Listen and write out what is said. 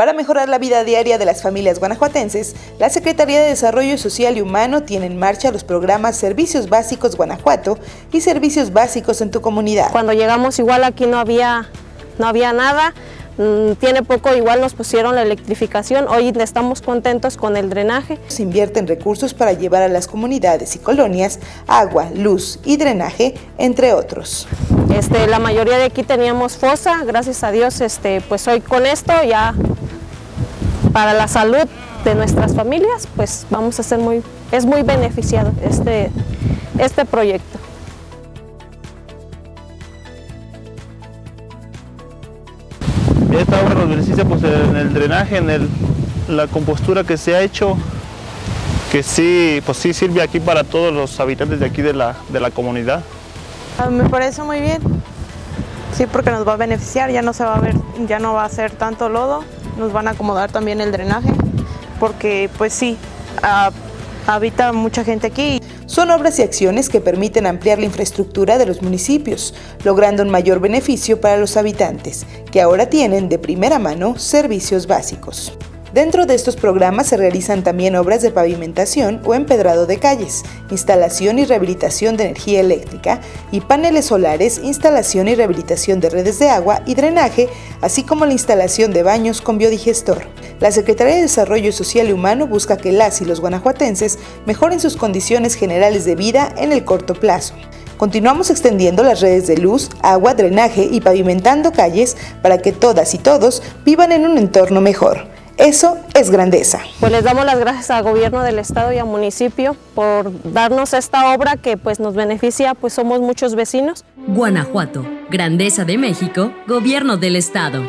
Para mejorar la vida diaria de las familias guanajuatenses, la Secretaría de Desarrollo Social y Humano tiene en marcha los programas Servicios Básicos Guanajuato y Servicios Básicos en tu comunidad. Cuando llegamos igual aquí no había, no había nada, mm, tiene poco igual nos pusieron la electrificación, hoy estamos contentos con el drenaje. Se invierten recursos para llevar a las comunidades y colonias agua, luz y drenaje, entre otros. Este, la mayoría de aquí teníamos fosa, gracias a Dios, este, pues hoy con esto ya para la salud de nuestras familias, pues vamos a ser muy, es muy beneficiado este, este proyecto. Esta obra nos beneficia pues, en el drenaje, en el, la compostura que se ha hecho, que sí, pues sí sirve aquí para todos los habitantes de aquí de la, de la comunidad. Ah, me parece muy bien, sí, porque nos va a beneficiar, ya no se va a ver, ya no va a ser tanto lodo, nos van a acomodar también el drenaje, porque pues sí, ah, habita mucha gente aquí. Son obras y acciones que permiten ampliar la infraestructura de los municipios, logrando un mayor beneficio para los habitantes, que ahora tienen de primera mano servicios básicos. Dentro de estos programas se realizan también obras de pavimentación o empedrado de calles, instalación y rehabilitación de energía eléctrica y paneles solares, instalación y rehabilitación de redes de agua y drenaje, así como la instalación de baños con biodigestor. La Secretaría de Desarrollo Social y Humano busca que las y los guanajuatenses mejoren sus condiciones generales de vida en el corto plazo. Continuamos extendiendo las redes de luz, agua, drenaje y pavimentando calles para que todas y todos vivan en un entorno mejor. Eso es grandeza. Pues les damos las gracias al gobierno del estado y al municipio por darnos esta obra que pues nos beneficia, pues somos muchos vecinos. Guanajuato, Grandeza de México, Gobierno del Estado.